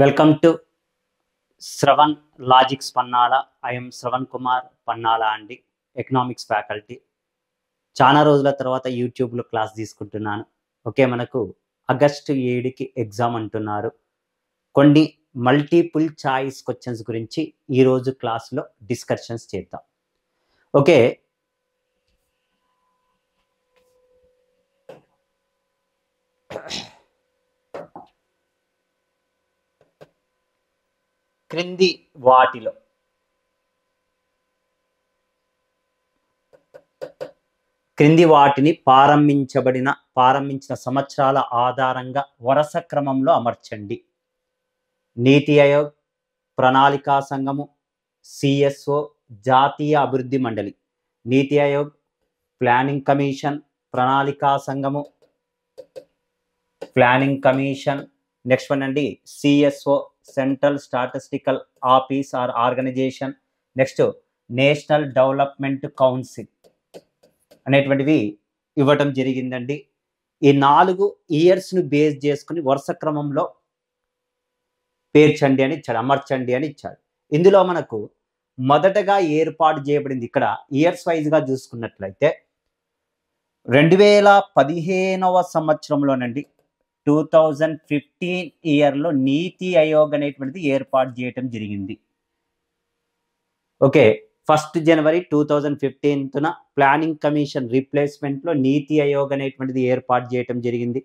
Welcome to Shravan logics Pannala I'm Shravan Kumar Pannala అండి economics faculty చాలా రోజుల తర్వాత యూట్యూబ్లో క్లాస్ తీసుకుంటున్నాను. ఓకే మనకు ఆగస్టు ఏడుకి ఎగ్జామ్ అంటున్నారు. కొన్ని మల్టిపుల్ చాయిస్ క్వశ్చన్స్ గురించి ఈరోజు క్లాస్లో డిస్కషన్స్ చేద్దాం. ఓకే క్రింది వాటిలో. క్రింది వాటిని ప్రారంభించబడిన ప్రారంభించిన సంవత్సరాల ఆధారంగా వరుస క్రమంలో అమర్చండి. నీతి ఆయోగ్ ప్రణాళికా సంఘము సిఎస్ఓ జాతీయ అభివృద్ధి మండలి. నీతి ఆయోగ్ ప్లానింగ్ కమిషన్ ప్రణాళికా సంఘము ప్లానింగ్ కమిషన్. నెక్స్ట్ వన్ అండి CSO central statistical office or organisation. Next national development council అనేటువంటివి ఇవ్వటం జరిగిందండి. ఈ నాలుగు ఇయర్స్ను బేస్ చేసుకుని వరుస క్రమంలో పేర్చండి అని ఇచ్చాడు అమర్చండి అని ఇచ్చాడు. ఇందులో మనకు మొదటగా ఏర్పాటు చేయబడింది ఇక్కడ ఇయర్స్ వైజ్గా చూసుకున్నట్లయితే రెండు వేల పదిహేనవ సంవత్సరంలోనండి టూ థౌజండ్ ఫిఫ్టీన్ ఇయర్లో నీతి ఆయోగ్ అనేటువంటిది ఏర్పాటు చేయటం జరిగింది. Okay first January two thousand ఫిఫ్టీన్త్న planning commission రీప్లేస్మెంట్లో నీతి ఆయోగ్ అనేటువంటిది ఏర్పాటు చేయటం జరిగింది.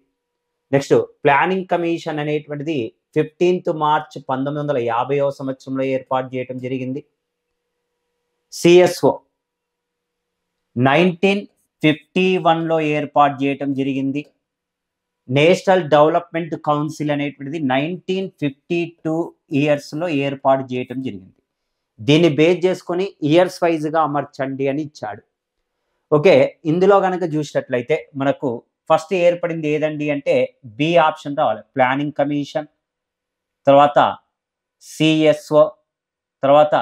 నెక్స్ట్ ప్లానింగ్ కమిషన్ అనేటువంటిది ఫిఫ్టీన్త్ మార్చ్ పంతొమ్మిది వందల యాభైవ సంవత్సరంలో ఏర్పాటు చేయటం జరిగింది. సిఎస్ఓ నైన్టీన్ ఫిఫ్టీ వన్లో ఏర్పాటు చేయటం జరిగింది. నేషనల్ డెవలప్మెంట్ కౌన్సిల్ అనేటువంటిది నైన్టీన్ ఫిఫ్టీ టూ ఇయర్స్లో ఏర్పాటు చేయటం జరిగింది. దీన్ని బేస్ చేసుకొని ఇయర్స్ వైజ్గా అమర్చండి అని ఇచ్చాడు. ఓకే ఇందులో కనుక చూసినట్లయితే మనకు ఫస్ట్ ఏర్పడింది ఏదండి అంటే బి ఆప్షన్ రావాలి. ప్లానింగ్ కమిషన్ తర్వాత సిఎస్ఓ తర్వాత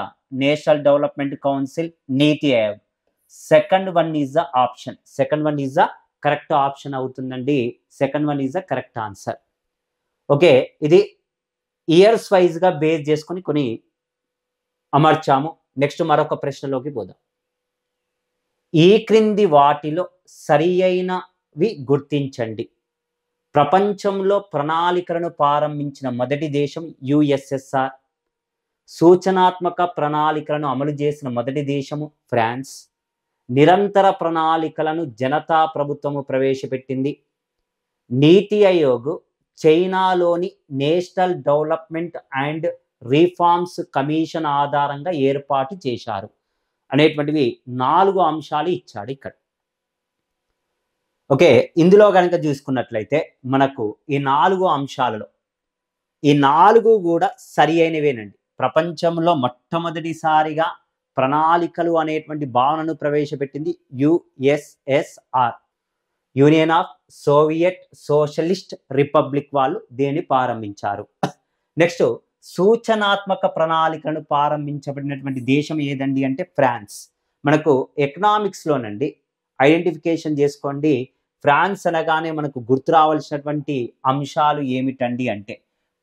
national development council NITI Aayog. Second one is the option. Second one is the correct option అవుతుందండి. Second one is the correct answer. Okay ఇది ఇయర్స్ వైజ్గా బేస్ చేసుకొని కొన్ని అమర్చాము. నెక్స్ట్ మరొక ప్రశ్నలోకి పోదాం. ఈ క్రింది వాటిలో సరి అయినవి గుర్తించండి. ప్రపంచంలో ప్రణాళికలను ప్రారంభించిన మొదటి దేశం యుఎస్ఎస్ఆర్. సూచనాత్మక ప్రణాళికలను అమలు చేసిన మొదటి దేశము ఫ్రాన్స్. నిరంతర ప్రణాళికలను జనతా ప్రభుత్వము ప్రవేశపెట్టింది. నీతి ఆయోగ్ చైనాలోని national development and reforms commission ఆధారంగా ఏర్పాటు చేశారు అనేటువంటివి నాలుగు అంశాలు ఇచ్చాడు ఇక్కడ. ఓకే ఇందులో కనుక చూసుకున్నట్లయితే మనకు ఈ నాలుగు అంశాలలో ఈ నాలుగు కూడా సరి అయినవేనండి. ప్రపంచంలో మొట్టమొదటిసారిగా ప్రణాళికలు అనేటువంటి భావనను ప్రవేశపెట్టింది USSR. Union of soviet socialist republic వాళ్ళు దీన్ని ప్రారంభించారు. నెక్స్ట్ సూచనాత్మక ప్రణాళికను ప్రారంభించబడినటువంటి దేశం ఏదండి అంటే ఫ్రాన్స్. మనకు ఎకనామిక్స్లోనండి ఐడెంటిఫికేషన్ చేసుకోండి. ఫ్రాన్స్ అనగానే మనకు గుర్తు రావాల్సినటువంటి అంశాలు ఏమిటండి అంటే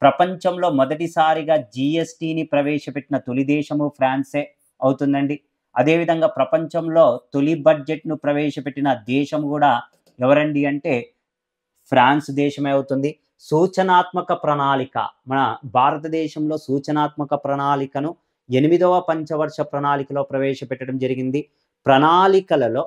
ప్రపంచంలో మొదటిసారిగా జిఎస్టిని ప్రవేశపెట్టిన తొలి దేశము ఫ్రాన్సే అవుతుందండి. అదేవిధంగా ప్రపంచంలో తొలి బడ్జెట్ను ప్రవేశపెట్టిన దేశం కూడా ఎవరండి అంటే ఫ్రాన్స్ దేశమే అవుతుంది. సూచనాత్మక ప్రణాళిక మన భారతదేశంలో సూచనాత్మక ప్రణాళికను ఎనిమిదవ పంచవర్ష ప్రణాళికలో ప్రవేశపెట్టడం జరిగింది. ప్రణాళికలలో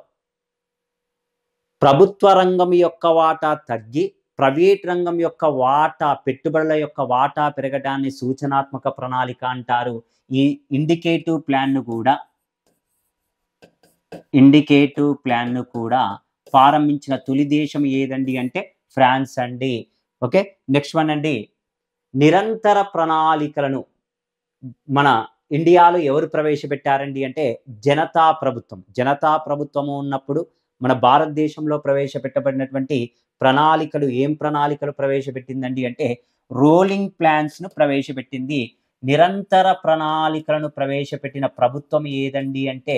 ప్రభుత్వ రంగం యొక్క వాటా తగ్గి ప్రైవేట్ రంగం యొక్క వాటా పెట్టుబడుల యొక్క వాటా పెరగడాన్ని సూచనాత్మక ప్రణాళిక అంటారు. ఈ ఇండికేటివ్ ప్లాన్ను కూడా ఇండికేటివ్ ప్లాన్ను కూడా ప్రారంభించిన తొలి దేశం ఏదండి అంటే ఫ్రాన్స్ అండి. ఓకే? నెక్స్ట్ వన్ అండి. నిరంతర ప్రణాళికలను మన ఇండియాలో ఎవరు ప్రవేశపెట్టారండి అంటే జనతా ప్రభుత్వం. జనతా ప్రభుత్వము ఉన్నప్పుడు మన భారతదేశంలో ప్రవేశపెట్టబడినటువంటి ప్రణాళికలు ఏం ప్రణాళికలు ప్రవేశపెట్టిందండి అంటే రోలింగ్ ప్లాన్స్ను ప్రవేశపెట్టింది నిరంతర ప్రణాళికలను ప్రవేశపెట్టిన ప్రభుత్వం ఏదండి అంటే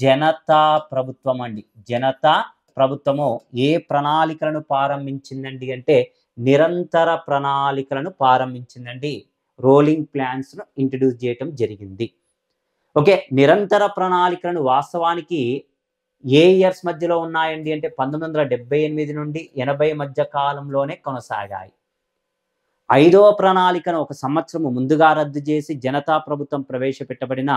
జనతా ప్రభుత్వం అండి. జనతా ప్రభుత్వము ఏ ప్రణాళికలను ప్రారంభించిందండి అంటే నిరంతర ప్రణాళికలను ప్రారంభించిందండి. రోలింగ్ ప్లాన్స్ను ఇంట్రడ్యూస్ చేయటం జరిగింది. ఓకే నిరంతర ప్రణాళికలను వాస్తవానికి ఏ ఇయర్స్ మధ్యలో ఉన్నాయండి అంటే పంతొమ్మిది వందల డెబ్బై ఎనిమిది నుండి ఎనభై మధ్య కాలంలోనే కొనసాగాయి. ఐదవ ప్రణాళికను ఒక సంవత్సరం ముందుగా రద్దు చేసి జనతా ప్రభుత్వం ప్రవేశపెట్టబడిన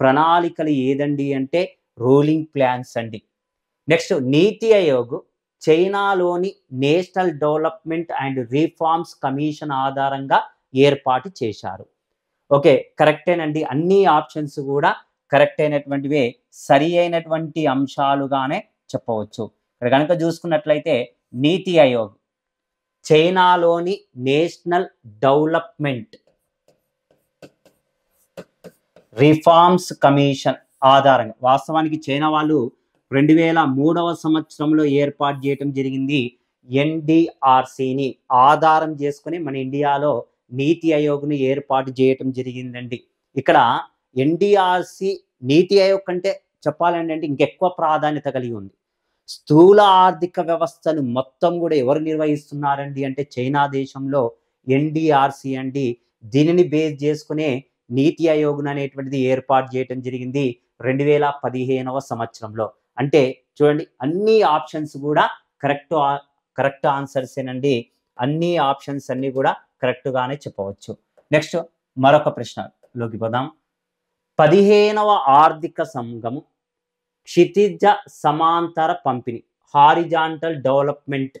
ప్రణాళికలు ఏదండి అంటే రూలింగ్ ప్లాన్స్ అండి. నెక్స్ట్ నీతి ఆయోగ్ చైనాలోని national development and reforms commission ఆధారంగా ఏర్పాటు చేశారు. ఓకే కరెక్టేనండి. అన్ని ఆప్షన్స్ కూడా కరెక్ట్ అయినటువంటివే సరి అయినటువంటి అంశాలుగానే చెప్పవచ్చు. ఇక్కడ కనుక చూసుకున్నట్లయితే నీతి ఆయోగ్ చైనాలోని నేషనల్ డెవలప్మెంట్ రిఫార్మ్స్ కమిషన్ ఆధారంగా. వాస్తవానికి చైనా వాళ్ళు రెండు వేల మూడవ సంవత్సరంలో ఏర్పాటు చేయటం జరిగింది. ఎన్డిఆర్సిని ఆధారం చేసుకుని మన ఇండియాలో నీతి ఆయోగ్ను ఏర్పాటు చేయటం జరిగిందండి. ఇక్కడ ఎన్డిఆర్సి నీతి ఆయోగ్ కంటే చెప్పాలంటే ఇంకెక్కువ ప్రాధాన్యత కలిగి ఉంది. స్థూల ఆర్థిక వ్యవస్థను మొత్తం కూడా ఎవరు నిర్వహిస్తున్నారండి అంటే చైనా దేశంలో ఎన్డిఆర్సి అండి. దీనిని బేస్ చేసుకునే నీతి ఆయోగ్ అనేటువంటిది ఏర్పాటు చేయటం జరిగింది రెండు వేల పదిహేనవ సంవత్సరంలో. అంటే చూడండి అన్ని ఆప్షన్స్ కూడా కరెక్ట్ కరెక్ట్ ఆన్సర్స్ ఏనండి. అన్ని ఆప్షన్స్ అన్ని కూడా కరెక్ట్గానే చెప్పవచ్చు. నెక్స్ట్ మరొక ప్రశ్నలోకి పోదాం. పదిహేనవ ఆర్థిక సంఘము క్షితిజ సమాంతర పంపిణీ హారిజాంటల్ డెవలప్మెంట్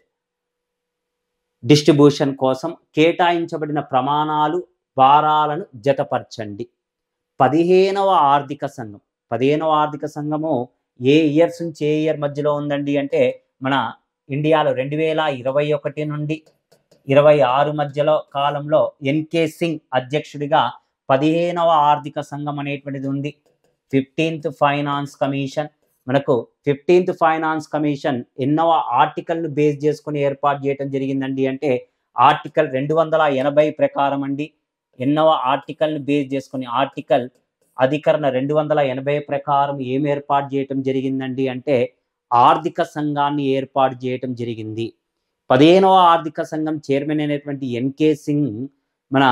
డిస్ట్రిబ్యూషన్ కోసం కేటాయించబడిన ప్రమాణాలు భారాలను జతపరచండి. పదిహేనవ ఆర్థిక సంఘం పదిహేనవ ఆర్థిక సంఘము ఏ ఇయర్స్ నుంచి ఏ ఇయర్ మధ్యలో ఉందండి అంటే మన ఇండియాలో రెండు వేల ఇరవై ఒకటి నుండి ఇరవై ఆరు మధ్యలో కాలంలో ఎన్కే సింగ్ అధ్యక్షుడిగా పదిహేనవ ఆర్థిక సంఘం అనేటువంటిది ఉంది. ఫిఫ్టీన్త్ ఫైనాన్స్ కమిషన్ మనకు ఫిఫ్టీన్త్ ఫైనాన్స్ కమిషన్ ఎన్నో ఆర్టికల్ను బేస్ చేసుకుని ఏర్పాటు చేయడం జరిగిందండి అంటే ఆర్టికల్ రెండు వందల ఎనభై ప్రకారం అండి. ఎన్నో ఆర్టికల్ను బేస్ చేసుకుని ఆర్టికల్ అధికరణ రెండు వందల ఎనభై ప్రకారం ఏం ఏర్పాటు చేయటం జరిగిందండి అంటే ఆర్థిక సంఘాన్ని ఏర్పాటు చేయటం జరిగింది. పదిహేనవ ఆర్థిక సంఘం చైర్మన్ అయినటువంటి ఎన్కే సింగ్ మన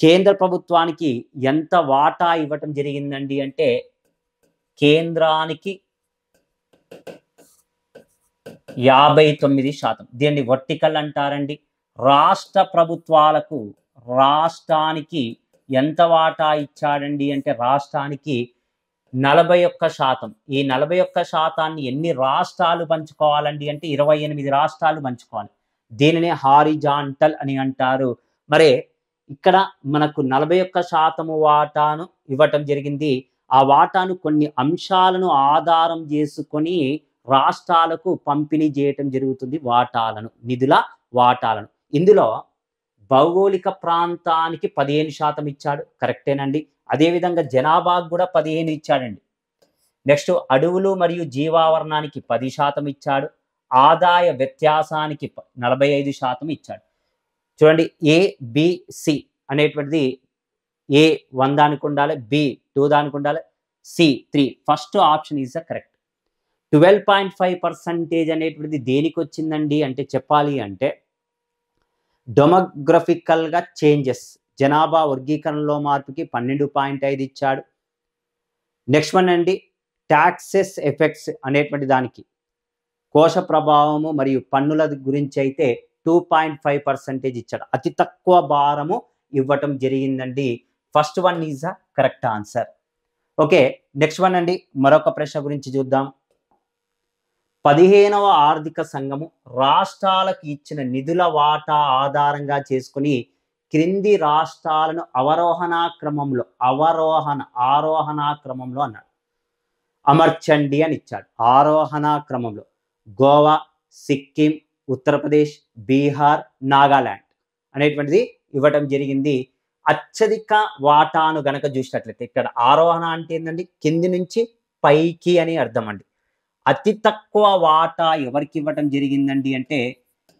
కేంద్ర ప్రభుత్వానికి ఎంత వాటా ఇవ్వటం జరిగిందండి అంటే కేంద్రానికి యాభై తొమ్మిది శాతం. దీన్ని వర్టికల్ అంటారండి. రాష్ట్ర ప్రభుత్వాలకు రాష్ట్రానికి ఎంత వాటా ఇచ్చాడండి అంటే రాష్ట్రానికి నలభై ఒక్క శాతం. ఈ నలభై ఒక్క శాతాన్ని ఎన్ని రాష్ట్రాలు పంచుకోవాలండి అంటే ఇరవై ఎనిమిది రాష్ట్రాలు పంచుకోవాలి. దీనిని హారిజాంటల్ అని అంటారు. మరి ఇక్కడ మనకు నలభై ఒక్క శాతము వాటాను ఇవ్వటం జరిగింది. ఆ వాటాను కొన్ని అంశాలను ఆధారం చేసుకొని రాష్ట్రాలకు పంపిణీ చేయటం జరుగుతుంది వాటాలను నిధుల వాటాలను. ఇందులో భౌగోళిక ప్రాంతానికి పదిహేను శాతం ఇచ్చాడు. కరెక్టేనండి. అదేవిధంగా జనాభాకు కూడా పదిహేను ఇచ్చాడండి. నెక్స్ట్ అడవులు మరియు జీవావరణానికి పది శాతం ఇచ్చాడు. ఆదాయ వ్యత్యాసానికి నలభై ఐదు శాతం ఇచ్చాడు. చూడండి ఏ బిసి అనేటువంటిది ఏ వందానికి ఉండాలి. బి టూ దానికి ఉండాలి. C three. First option is the correct. Twelve point five percentage అనేటువంటిది దేనికి వచ్చిందండి అంటే చెప్పాలి అంటే డొమోగ్రఫికల్గా చేంజెస్. జనాభా వర్గీకరణలో మార్పుకి పన్నెండు పాయింట్ ఐదు ఇచ్చాడు. నెక్స్ట్ వన్ అండి ట్యాక్సెస్ ఎఫెక్ట్స్ అనేటువంటి దానికి. కోశ ప్రభావము మరియు పన్నుల గురించి అయితే టూ పాయింట్ ఫైవ్ పర్సెంటేజ్ ఇచ్చాడు. అతి తక్కువ భారము ఇవ్వటం జరిగిందండి. First one is a correct answer okay next one అండి. మరొక ప్రశ్న గురించి చూద్దాం. పదిహేనవ ఆర్థిక సంఘము రాష్ట్రాలకు ఇచ్చిన నిధుల వాటా ఆధారంగా చేసుకుని క్రింది రాష్ట్రాలను అవరోహణ క్రమంలో అవరోహణ ఆరోహణ క్రమంలో అన్నాడు. అమర్చండి అని ఇచ్చాడు. ఆరోహణ క్రమంలో. గోవా సిక్కిం ఉత్తరప్రదేశ్ బీహార్ నాగాలాండ్ అనేటువంటిది ఇవ్వటం జరిగింది. అత్యధిక వాటాను గనక చూసినట్లయితే ఇక్కడ ఆరోహణ అంటే ఏంటండి కింది నుంచి పైకి అని అర్థం అండి. అతి తక్కువ వాటా ఎవరికి ఇవ్వటం జరిగిందండి అంటే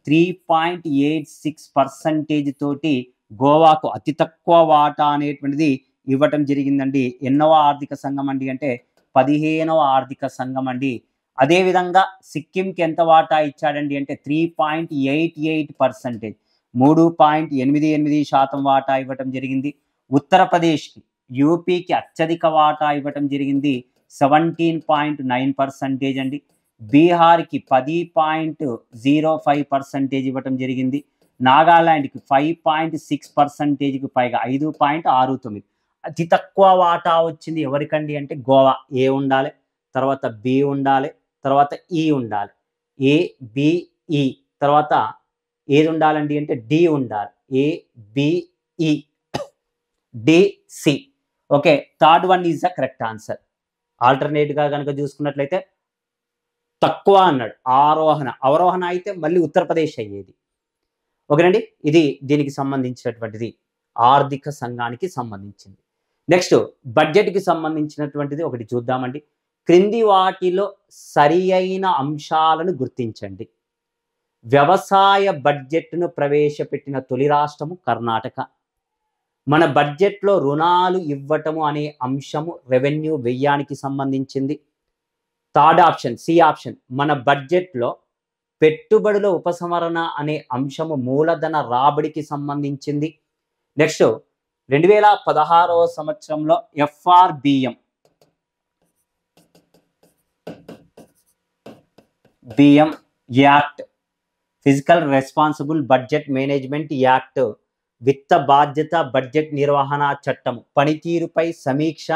three point eight six percentage తోటి గోవాకు అతి తక్కువ వాటా అనేటువంటిది ఇవ్వటం జరిగిందండి. ఎన్నవ ఆర్థిక సంఘం అండి అంటే పదిహేనవ ఆర్థిక సంఘం అండి. అదేవిధంగా సిక్కింకి ఎంత వాటా ఇచ్చాడండి అంటే three point eight eight percentage మూడు పాయింట్ ఎనిమిది ఎనిమిది శాతం వాటా ఇవ్వటం జరిగింది. ఉత్తరప్రదేశ్కి యూపీకి అత్యధిక వాటా ఇవ్వటం జరిగింది. సెవెంటీన్ పాయింట్ నైన్ పర్సంటేజ్ అండి. బీహార్కి పది పాయింట్ జీరో ఫైవ్ పర్సంటేజ్ ఇవ్వటం జరిగింది. నాగాలాండ్కి ఫైవ్ పాయింట్ సిక్స్ పర్సంటేజ్కి పైగా ఐదు పాయింట్ ఆరు తొమ్మిది. అతి తక్కువ వాటా వచ్చింది ఎవరికండి అంటే గోవా. ఏ ఉండాలి? తర్వాత బి ఉండాలి. తర్వాత ఈ ఉండాలి. ఏ బిఈ తర్వాత ఏది ఉండాలండి అంటే డి ఉండాలి. A B E D C okay third one is the correct answer. ఆల్టర్నేట్గా కనుక చూసుకున్నట్లయితే తక్కువ అన్నాడు. ఆరోహణ. అవరోహణ అయితే మళ్ళీ ఉత్తరప్రదేశ్ అయ్యేది. ఓకేనండి? ఇది దీనికి సంబంధించినటువంటిది. ఆర్థిక సంఘానికి సంబంధించింది. నెక్స్ట్ బడ్జెట్కి సంబంధించినటువంటిది ఒకటి చూద్దామండి. క్రింది వాటిలో సరి అయిన అంశాలను గుర్తించండి. వ్యవసాయ బడ్జెట్ను ప్రవేశపెట్టిన తొలి రాష్ట్రము కర్ణాటక. మన బడ్జెట్లో రుణాలు ఇవ్వటము అనే అంశము రెవెన్యూ వ్యయానికి సంబంధించింది. థర్డ్ ఆప్షన్ సి ఆప్షన్ మన బడ్జెట్లో పెట్టుబడుల ఉపసంహరణ అనే అంశము మూలధన రాబడికి సంబంధించింది. నెక్స్ట్ రెండు వేల పదహారవ సంవత్సరంలో FRBM. BM act physical responsible budget management act విత్త బాధ్యత బడ్జెట్ నిర్వహణ చట్టం పనితీరుపై సమీక్ష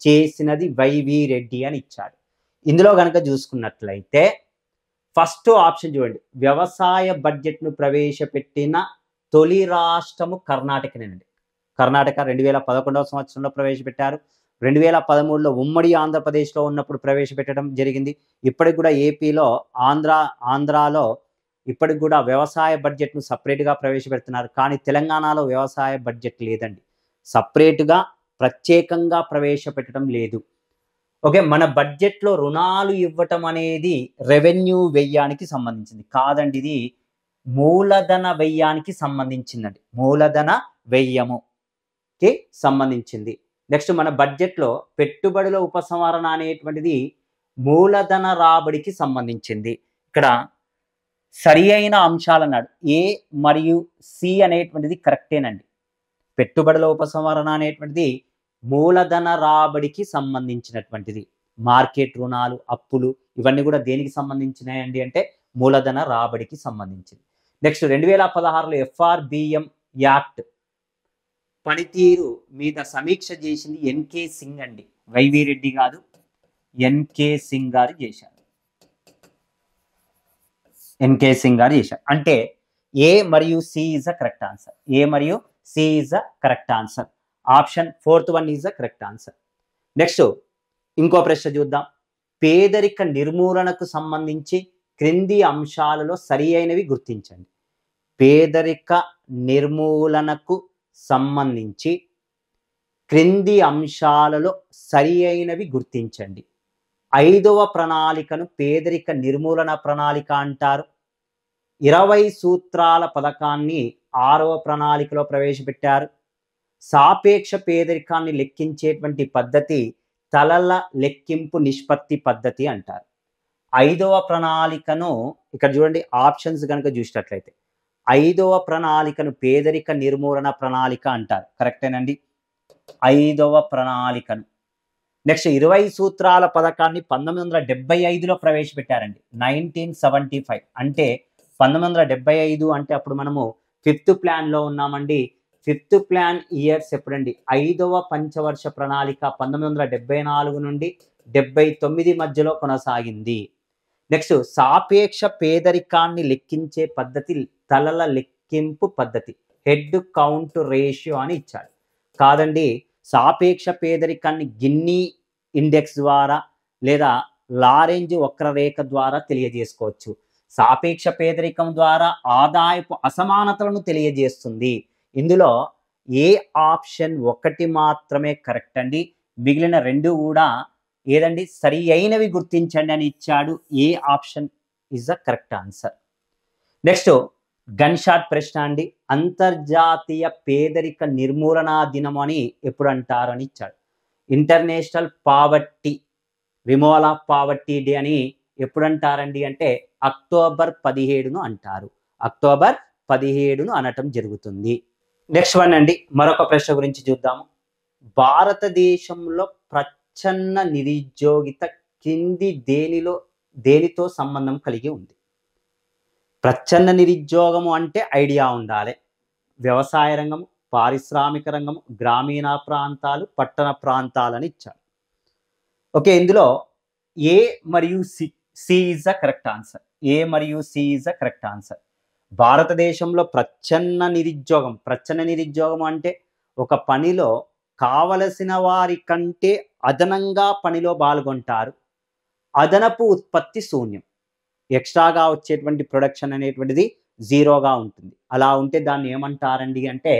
చేసినది వైవి రెడ్డి అని ఇచ్చాడు. ఇందులో కనుక చూసుకున్నట్లయితే ఫస్ట్ ఆప్షన్ చూడండి. వ్యవసాయ బడ్జెట్ను ప్రవేశపెట్టిన తొలి రాష్ట్రము కర్ణాటకనేనండి. కర్ణాటక రెండు వేల పదకొండవ సంవత్సరంలో ప్రవేశపెట్టారు. రెండు వేల పదమూడులో ఉమ్మడి ఆంధ్రప్రదేశ్లో ఉన్నప్పుడు ప్రవేశపెట్టడం జరిగింది. ఇప్పటికి కూడా ఏపీలో ఆంధ్ర ఆంధ్రాలో ఇప్పటికి కూడా వ్యవసాయ బడ్జెట్ను సపరేట్గా ప్రవేశపెడుతున్నారు. కానీ తెలంగాణలో వ్యవసాయ బడ్జెట్ లేదండి. సపరేట్గా ప్రత్యేకంగా ప్రవేశపెట్టడం లేదు. ఓకే మన బడ్జెట్లో రుణాలు ఇవ్వటం అనేది రెవెన్యూ వ్యయానికి సంబంధించింది. కాదండి ఇది మూలధన వ్యయానికి సంబంధించిందండి. మూలధన వ్యయముకి సంబంధించింది. నెక్స్ట్ మన బడ్జెట్లో పెట్టుబడుల ఉపసంహరణ అనేటువంటిది మూలధన రాబడికి సంబంధించింది. ఇక్కడ సరి అయిన అంశాలు అన్నాడు ఏ మరియు సి అనేటువంటిది కరెక్టేనండి. పెట్టుబడుల ఉపసంహరణ అనేటువంటిది మూలధన రాబడికి సంబంధించినటువంటిది. మార్కెట్ రుణాలు అప్పులు ఇవన్నీ కూడా దేనికి సంబంధించినాయండి అంటే మూలధన రాబడికి సంబంధించింది నెక్స్ట్ రెండు వేల పదహారులో ఎఫ్ఆర్బిఎం యాక్ట్ పనితీరు మీద సమీక్ష చేసింది ఎన్కే సింగ్ అండి. వైవి రెడ్డి కాదు ఎన్కే సింగ్ గారు చేశారు. ఎన్కే సింగ్ గారు చేశారు అంటే ఏ మరియు C is a correct answer A మరియు C is a correct answer option fourth one is a correct answer next ఇంకో ప్రశ్న చూద్దాం. పేదరిక నిర్మూలనకు సంబంధించి క్రింది అంశాలలో సరి అయినవి గుర్తించండి. పేదరిక నిర్మూలనకు సంబంధించి క్రింది అంశాలలో సరి అయినవి గుర్తించండి. ఐదవ ప్రణాళికను పేదరిక నిర్మూలన ప్రణాళిక అంటారు. ఇరవై సూత్రాల పథకాన్ని ఆరవ ప్రణాళికలో ప్రవేశపెట్టారు. సాపేక్ష పేదరికాన్ని లెక్కించేటువంటి పద్ధతి తలల లెక్కింపు నిష్పత్తి పద్ధతి అంటారు. ఐదవ ప్రణాళికను ఇక్కడ చూడండి ఆప్షన్స్ కనుక చూసినట్లయితే. ఐదవ ప్రణాళికను పేదరిక నిర్మూలన ప్రణాళిక అంటారు. కరెక్టేనండి? ఐదవ ప్రణాళికను. నెక్స్ట్ ఇరవై సూత్రాల పథకాన్ని పంతొమ్మిది వందల డెబ్బై ఐదులో ప్రవేశపెట్టారండి. నైన్టీన్ సెవెంటీ ఫైవ్ అంటే పంతొమ్మిది వందల డెబ్బై ఐదు అంటే అప్పుడు మనము ఫిఫ్త్ ప్లాన్లో ఉన్నామండి. ఫిఫ్త్ ప్లాన్ ఇయర్స్ ఎప్పుడండి? ఐదవ పంచవర్ష ప్రణాళిక పంతొమ్మిది వందల డెబ్బై నాలుగు నుండి డెబ్బై తొమ్మిది మధ్యలో కొనసాగింది. నెక్స్ట్ సాపేక్ష పేదరికాన్ని లెక్కించే పద్ధతి తలల లెక్కింపు పద్ధతి హెడ్ కౌంట్ రేషియో అని ఇచ్చాడు కాదండి సాపేక్ష పేదరికాన్ని గిన్నీ ఇండెక్స్ ద్వారా లేదా లారెంజ్ వక్రరేఖ ద్వారా తెలియజేసుకోవచ్చు. సాపేక్ష పేదరికం ద్వారా ఆదాయపు అసమానతలను తెలియజేస్తుంది. ఇందులో ఏ ఆప్షన్ ఒకటి మాత్రమే కరెక్ట్ అండి. మిగిలిన రెండు కూడా ఏదండి? సరి అయినవి గుర్తించండి అని ఇచ్చాడు. A option is the correct answer. Next gun shot ప్రశ్న అండి. అంతర్జాతీయ పేదరిక నిర్మూలనా దినం అని ఎప్పుడు అంటారు అని ఇచ్చాడు. International poverty removal of poverty day అని ఎప్పుడు అంటారండి అంటే అక్టోబర్ పదిహేడును అంటారు. అక్టోబర్ పదిహేడును అనటం జరుగుతుంది. నెక్స్ట్ వన్ అండి. మరొక ప్రశ్న గురించి చూద్దాము. భారతదేశంలో ప్రచ్ఛన్న నిరుద్యోగిత కింది దేనిలో దేనితో సంబంధం కలిగి ఉంది? ప్రచ్ఛన్న నిరుద్యోగము అంటే ఐడియా ఉండాలి. వ్యవసాయ రంగం పారిశ్రామిక రంగం గ్రామీణ ప్రాంతాలు పట్టణ ప్రాంతాలని ఇచ్చారు ఓకే ఇందులో ఏ మరియు C C is the correct answer. A మరియు C is the correct answer. భారతదేశంలో ప్రచ్ఛన్న నిరుద్యోగం ప్రచ్ఛన్న నిరుద్యోగం అంటే ఒక పనిలో కావలసిన వారి కంటే అదనంగా పనిలో పాల్గొంటారు. అదనపు ఉత్పత్తి శూన్యం. ఎక్స్ట్రాగా వచ్చేటువంటి ప్రొడక్షన్ అనేటువంటిది జీరోగా ఉంటుంది. అలా ఉంటే దాన్ని ఏమంటారండి అంటే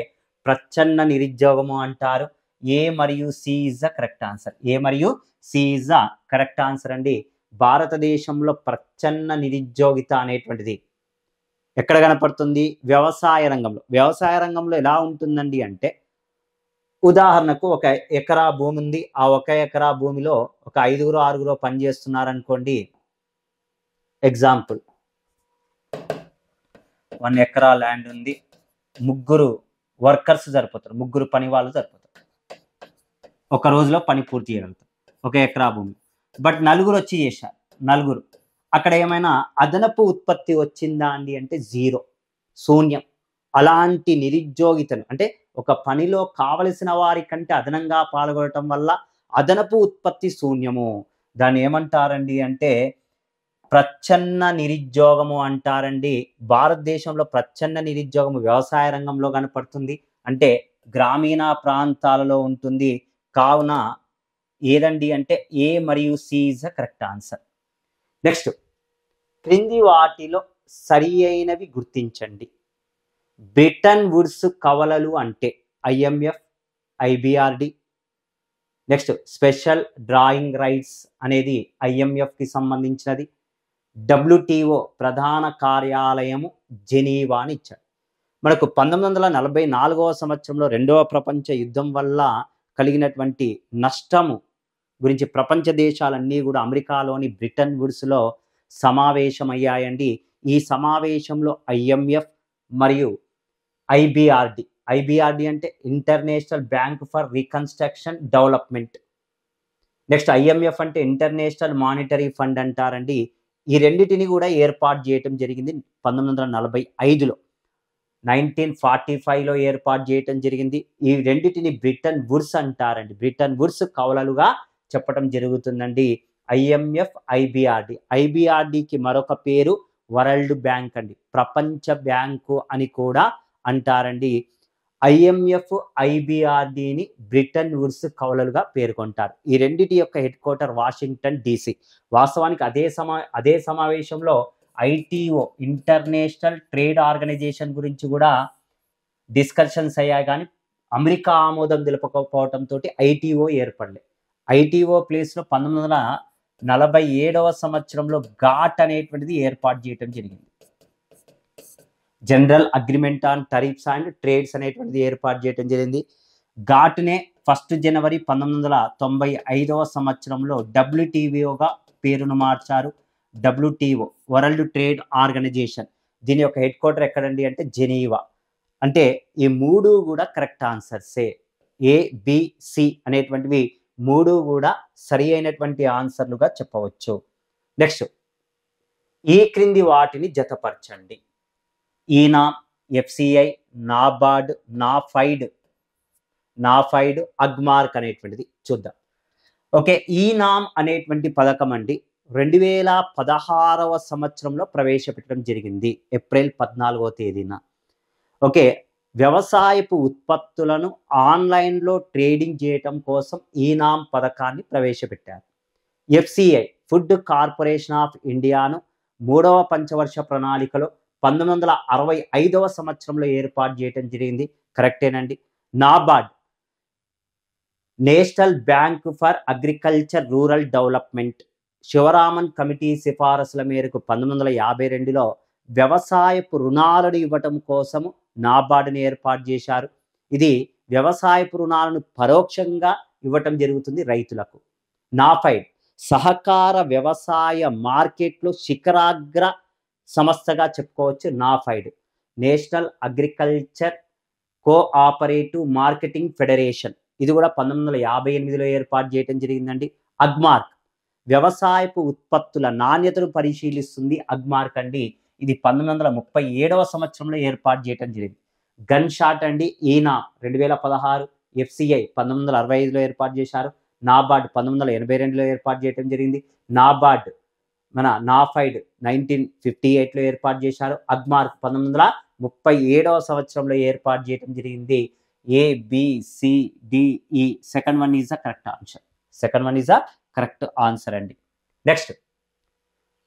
ప్రచ్ఛన్న నిరుద్యోగము అంటారు. ఏ మరియు C is the correct answer. A మరియు C is the correct answer అండి. భారతదేశంలో ప్రచ్ఛన్న నిరుద్యోగిత అనేటువంటిది ఎక్కడ కనపడుతుంది? వ్యవసాయ రంగంలో. వ్యవసాయ రంగంలో ఎలా ఉంటుందండి అంటే ఉదాహరణకు ఒక ఎకరా భూమి ఉంది. ఆ ఒక ఎకరా భూమిలో ఒక ఐదుగురు ఆరుగురు పనిచేస్తున్నారనుకోండి ఎగ్జాంపుల్ వన్ ఎకరా ల్యాండ్ ఉంది. ముగ్గురు వర్కర్స్ సరిపోతారు. ముగ్గురు పని వాళ్ళు సరిపోతారు. ఒక రోజులో పని పూర్తి చేయగలుగుతారు. ఒక ఎకరా భూమి. బట్ నలుగురు వచ్చి చేశారు. నలుగురు. అక్కడ ఏమైనా అదనపు ఉత్పత్తి వచ్చిందా అండి అంటే జీరో శూన్యం. అలాంటి నిరుద్యోగితను అంటే ఒక పనిలో కావలసిన వారి కంటే అదనంగా పాల్గొనటం వల్ల అదనపు ఉత్పత్తి శూన్యము. దాన్ని ఏమంటారండి అంటే ప్రచ్ఛన్న నిరుద్యోగము అంటారండి. భారతదేశంలో ప్రచ్ఛన్న నిరుద్యోగము వ్యవసాయ రంగంలో కనపడుతుంది. అంటే గ్రామీణ ప్రాంతాలలో ఉంటుంది. కావున ఏదండి అంటే ఏ మరియు C is the correct answer. Next క్రింది వాటిలో సరి అయినవి గుర్తించండి. బ్రిటన్ వుడ్స్ కవలలు అంటే IMF IBRD next special drawing rights అనేది ఐఎంఎఫ్కి సంబంధించినది. డబ్ల్యూటీఓ ప్రధాన కార్యాలయము జెనీవా అని ఇచ్చాడు. మనకు పంతొమ్మిది వందల నలభై నాలుగవ సంవత్సరంలో రెండవ ప్రపంచ యుద్ధం వల్ల కలిగినటువంటి నష్టము గురించి ప్రపంచ దేశాలన్నీ కూడా అమెరికాలోని బ్రిటన్ వుడ్స్లో సమావేశమయ్యాయండి. ఈ సమావేశంలో ఐఎంఎఫ్ మరియు ఐబిఆర్డి ఐబిఆర్డి అంటే international bank for reconstruction development. Next IMF అంటే ఇంటర్నేషనల్ మానిటరీ ఫండ్ అంటారండి. ఈ రెండింటిని కూడా ఏర్పాటు చేయటం జరిగింది పంతొమ్మిది వందల నలభై ఐదులో. నైన్టీన్ ఫార్టీ ఫైవ్లో ఏర్పాటు చేయటం జరిగింది. ఈ రెండింటిని బ్రిటన్ వుడ్స్ అంటారండి. బ్రిటన్ వుడ్స్ కవలలుగా చెప్పటం జరుగుతుందండి. ఐఎంఎఫ్ ఐబిఆర్డి ఐబిఆర్డికి మరొక పేరు వరల్డ్ బ్యాంక్ అండి. ప్రపంచ బ్యాంకు అని కూడా అంటారండి. ఐఎంఎఫ్ ఐబిఆర్డిని బ్రిటన్ వుడ్స్ కవలలుగా పేర్కొంటారు. ఈ రెండింటి యొక్క హెడ్ క్వార్టర్ వాషింగ్టన్ డీసీ. వాస్తవానికి అదే సమా అదే సమావేశంలో ఐటీఓ ఇంటర్నేషనల్ ట్రేడ్ ఆర్గనైజేషన్ గురించి కూడా డిస్కషన్స్ అయ్యాయి కానీ అమెరికా ఆమోదం తెలుపకపోవడంతో ఐటీఓ ఏర్పడలే. ఐటీఓ ప్లేస్లో పంతొమ్మిది వందల నలభై ఏడవ సంవత్సరంలో ఘాట్ అనేటువంటిది ఏర్పాటు చేయడం జరిగింది. General agreement on tariffs and trades అనేటువంటిది ఏర్పాటు చేయడం జరిగింది. ఘాట్నే ఫస్ట్ జనవరి పంతొమ్మిది వందల తొంభై ఐదవ సంవత్సరంలో డబ్ల్యూటీవీఓగా పేరును మార్చారు. WTO world trade organisation. దీని యొక్క హెడ్ క్వార్టర్ ఎక్కడండి అంటే జెనీవా. అంటే ఈ మూడు కూడా కరెక్ట్ ఆన్సర్సే ఏబిసి అనేటువంటివి మూడు కూడా సరి అయినటువంటి ఆన్సర్లుగా చెప్పవచ్చు. నెక్స్ట్ ఈ క్రింది వాటిని జతపరచండి? ఈనా ఎఫ్సిఐ నాబార్డ్ నాఫైడ్ నాఫైడ్ అగ్మార్క్ అనేటువంటిది చూద్దాం. ఓకే ఈనామ్ అనేటువంటి పథకం అండి రెండు వేల పదహారవ సంవత్సరంలో ప్రవేశపెట్టడం జరిగింది ఏప్రిల్ పద్నాలుగవ తేదీన. ఓకే వ్యవసాయపు ఉత్పత్తులను ఆన్లైన్లో ట్రేడింగ్ చేయటం కోసం ఈనామ్ పథకాన్ని ప్రవేశపెట్టారు. ఎఫ్సిఐ ఫుడ్ కార్పొరేషన్ ఆఫ్ ఇండియాను మూడవ పంచవర్ష ప్రణాళికలో పంతొమ్మిది వందల అరవై ఐదవ సంవత్సరంలో ఏర్పాటు చేయడం జరిగింది. కరెక్టేనండి NABARD national bank for agriculture rural development Sivaraman committee సిఫారసుల మేరకు పంతొమ్మిది వందల యాభై రెండులో వ్యవసాయపు రుణాలను ఇవ్వటం కోసము నాబార్డుని ఏర్పాటు చేశారు. ఇది వ్యవసాయపు రుణాలను పరోక్షంగా ఇవ్వటం జరుగుతుంది రైతులకు. నాఫైడ్ సహకార వ్యవసాయ మార్కెట్లో శిఖరాగ్ర సంస్థగా చెప్పుకోవచ్చు. NAFED national agriculture cooperative marketing federation. ఇది కూడా పంతొమ్మిది వందల యాభై ఎనిమిదిలో ఏర్పాటు చేయడం జరిగిందండి. అగ్మార్క్ వ్యవసాయపు ఉత్పత్తుల నాణ్యతను పరిశీలిస్తుంది అగ్మార్క్ అండి. ఇది పంతొమ్మిది వందల ముప్పై ఏడవ సంవత్సరంలో ఏర్పాటు చేయడం జరిగింది. గన్ షాట్ అండి. ఈనా రెండు వేల పదహారు ఎఫ్సిఐ పంతొమ్మిది వందల అరవై ఐదులో ఏర్పాటు చేశారు. నాబార్డ్ పంతొమ్మిది వందల ఎనభై రెండులో ఏర్పాటు చేయడం జరిగింది. నాబార్డ్ మన నాఫైడ్ నైన్టీన్ ఫిఫ్టీ ఎయిట్లో ఏర్పాటు చేశారు. అగ్మార్క్ పంతొమ్మిది వందల ముప్పై ఏడవ సంవత్సరంలో ఏర్పాటు చేయడం జరిగింది. A B C D E second one is a correct answer second one is a correct answer అండి. నెక్స్ట్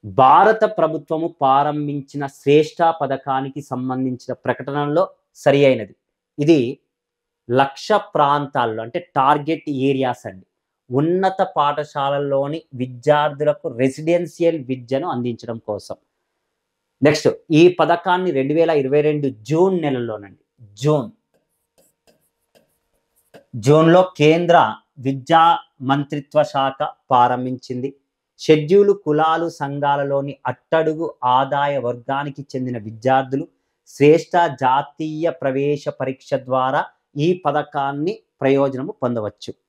భారత ప్రభుత్వము ప్రారంభించిన శ్రేష్ఠ పథకానికి సంబంధించిన ప్రకటనలో సరి అయినది. ఇది లక్ష ప్రాంతాల్లో అంటే టార్గెట్ ఏరియాస్ అండి. ఉన్నత పాఠశాలల్లోని విద్యార్థులకు రెసిడెన్షియల్ విద్యను అందించడం కోసం. నెక్స్ట్ ఈ పథకాన్ని రెండు వేల ఇరవై రెండు జూన్ నెలలోనండి జూన్. జూన్లో కేంద్ర విద్యా మంత్రిత్వ శాఖ ప్రారంభించింది. షెడ్యూలు కులాలు సంఘాలలోని అట్టడుగు ఆదాయ వర్గానికి చెందిన విద్యార్థులు శ్రేష్ట జాతీయ ప్రవేశ పరీక్ష ద్వారా ఈ పథకాన్ని ప్రయోజనము పొందవచ్చు.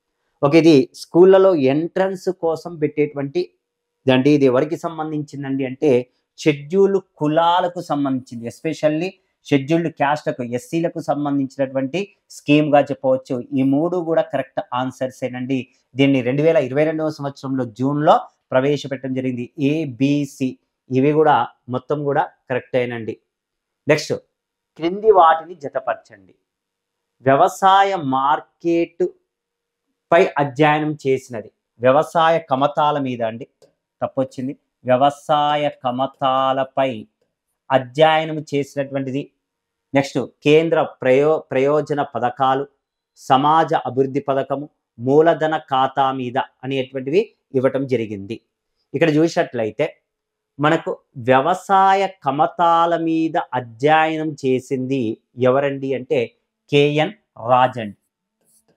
ఒక ఇది స్కూళ్ళలో ఎంట్రన్స్ కోసం పెట్టేటువంటి అంటే ఇది ఎవరికి సంబంధించిందండి అంటే షెడ్యూల్ కులాలకు సంబంధించింది. ఎస్పెషల్లీ షెడ్యూల్డ్ క్యాస్ట్లకు ఎస్సీలకు సంబంధించినటువంటి స్కీమ్గా చెప్పవచ్చు. ఈ మూడు కూడా కరెక్ట్ ఆన్సర్స్ ఏనండి దీన్ని రెండు వేల ఇరవై రెండవ సంవత్సరంలో జూన్లో ప్రవేశపెట్టడం జరిగింది. ఏబిసి ఇవి కూడా మొత్తం కూడా కరెక్ట్ అయినండి. నెక్స్ట్ క్రింది వాటిని జతపరచండి. వ్యవసాయ మార్కెట్ పై అధ్యయనం చేసినది. వ్యవసాయ కమతాల మీద అండి. తప్పొచ్చింది. వ్యవసాయ కమతాలపై అధ్యయనం చేసినటువంటిది. నెక్స్ట్ కేంద్ర ప్రయో ప్రయోజన పథకాలు సమాజ అభివృద్ధి పథకము మూలధన ఖాతా మీద అనేటువంటివి ఇవ్వటం జరిగింది. ఇక్కడ చూసినట్లయితే మనకు వ్యవసాయ కమతాల మీద అధ్యయనం చేసింది ఎవరండి అంటే కేఎన్ రాజన్.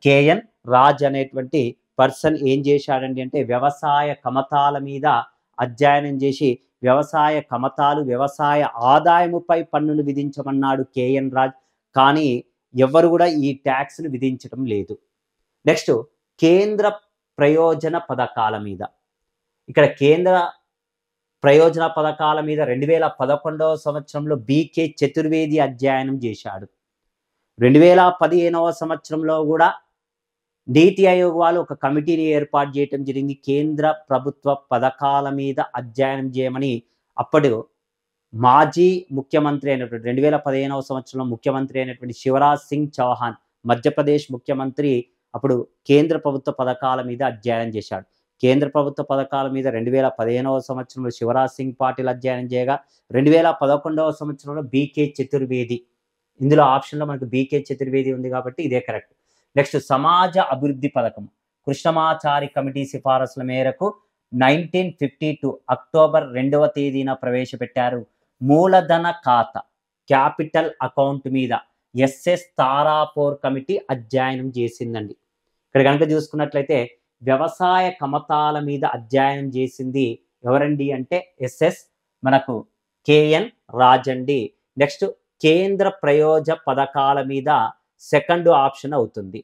కేఎన్ రాజ్ అనేటువంటి పర్సన్ ఏం చేశాడండి అంటే వ్యవసాయ కమతాల మీద అధ్యయనం చేసి వ్యవసాయ కమతాలు వ్యవసాయ ఆదాయముపై పన్నును విధించమన్నాడు కేఎన్ రాజ్. కానీ ఎవరు కూడా ఈ ట్యాక్స్ను విధించడం లేదు. నెక్స్ట్ కేంద్ర ప్రయోజన పథకాల మీద. ఇక్కడ కేంద్ర ప్రయోజన పథకాల మీద రెండు వేల పదకొండవ సంవత్సరంలో బీకే చతుర్వేది అధ్యయనం చేశాడు. రెండు వేల పదిహేనవ సంవత్సరంలో కూడా నీతి ఆయోగ్ వాళ్ళు ఒక కమిటీని ఏర్పాటు చేయటం జరిగింది. కేంద్ర ప్రభుత్వ పథకాల మీద అధ్యయనం చేయమని అప్పుడు మాజీ ముఖ్యమంత్రి అయినటువంటి రెండు వేల పదిహేనవ సంవత్సరంలో ముఖ్యమంత్రి అయినటువంటి శివరాజ్ సింగ్ చౌహాన్ మధ్యప్రదేశ్ ముఖ్యమంత్రి అప్పుడు కేంద్ర ప్రభుత్వ పథకాల మీద అధ్యయనం చేశాడు. కేంద్ర ప్రభుత్వ పథకాల మీద రెండు వేల పదిహేనవ సంవత్సరంలో శివరాజ్ సింగ్ పాటిల్ అధ్యయనం చేయగా రెండు వేల పదకొండవ సంవత్సరంలో బీకే చతుర్వేది. ఇందులో ఆప్షన్లో మనకు బీకే చతుర్వేది ఉంది కాబట్టి ఇదే కరెక్ట్. నెక్స్ట్ సమాజ అభివృద్ధి పథకం. కృష్ణమాచారి కమిటీ సిఫారసుల మేరకు నైన్టీన్ ఫిఫ్టీ టూ అక్టోబర్ రెండవ తేదీన ప్రవేశపెట్టారు. మూలధన ఖాతా క్యాపిటల్ అకౌంట్ మీద ఎస్ఎస్ తారాపూర్ కమిటీ అధ్యయనం చేసిందండి. ఇక్కడ కనుక చూసుకున్నట్లయితే వ్యవసాయ కమతాల మీద అధ్యయనం చేసింది ఎవరండి అంటే ఎస్ఎస్ మనకు కేఎన్ రాజండి. నెక్స్ట్ కేంద్ర ప్రయోజ పథకాల మీద సెకండ్ ఆప్షన్ అవుతుంది.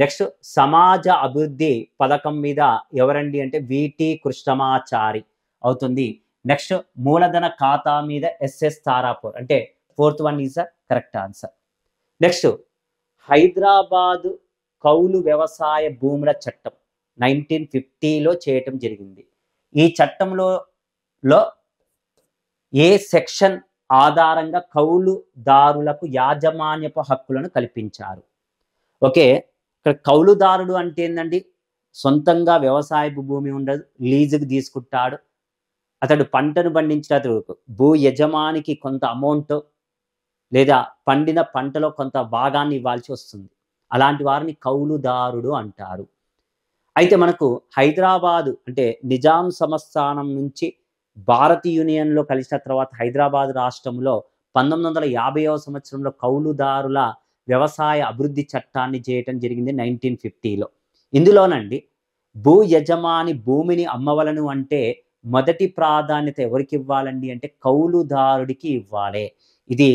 నెక్స్ట్ సమాజ అభివృద్ధి పథకం మీద ఎవరండి అంటే విటి కృష్ణమాచారి అవుతుంది. నెక్స్ట్ మూలధన ఖాతా మీద ఎస్ఎస్ తారాపూర్ అంటే fourth one is the correct answer. Next Hyderabad కౌలు వ్యవసాయ భూముల చట్టం నైన్టీన్ ఫిఫ్టీలో చేయటం జరిగింది. ఈ చట్టంలో లో ఏ సెక్షన్ ఆధారంగా కౌలుదారులకు యాజమాన్యపు హక్కులను కల్పించారు. ఓకే ఇక్కడ కౌలుదారుడు అంటే ఏంటండి సొంతంగా వ్యవసాయ భూమి ఉండదు లీజుకు తీసుకుంటాడు. అతడు పంటను పండించిన అతడు భూ యజమానికి కొంత అమౌంట్ లేదా పండిన పంటలో కొంత భాగాన్ని ఇవ్వాల్సి వస్తుంది. అలాంటి వారిని కౌలుదారుడు అంటారు. అయితే మనకు హైదరాబాదు అంటే నిజాం సంస్థానం నుంచి భారత యూనియన్లో కలిసిన తర్వాత హైదరాబాద్ రాష్ట్రంలో పంతొమ్మిది వందల యాభైవ సంవత్సరంలో కౌలుదారుల వ్యవసాయ అభివృద్ధి చట్టాన్ని చేయటం జరిగింది నైన్టీన్ ఫిఫ్టీలో. ఇందులోనండి భూ యజమాని భూమిని అమ్మవలను అంటే మొదటి ప్రాధాన్యత ఎవరికి ఇవ్వాలండి అంటే కౌలుదారుడికి ఇవ్వాలి. ఇది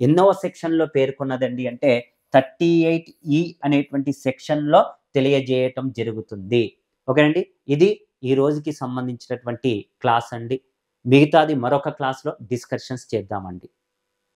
ఎన్నవ సెక్షన్లో పేర్కొన్నదండి అంటే థర్టీ ఎయిట్ ఈ అనేటువంటి సెక్షన్లో తెలియజేయటం జరుగుతుంది. ఓకేనండి? ఇది ఈ రోజుకి సంబంధించినటువంటి క్లాస్ అండి. మిగతాది మరొక క్లాస్లో డిస్కషన్స్ చేద్దామండి.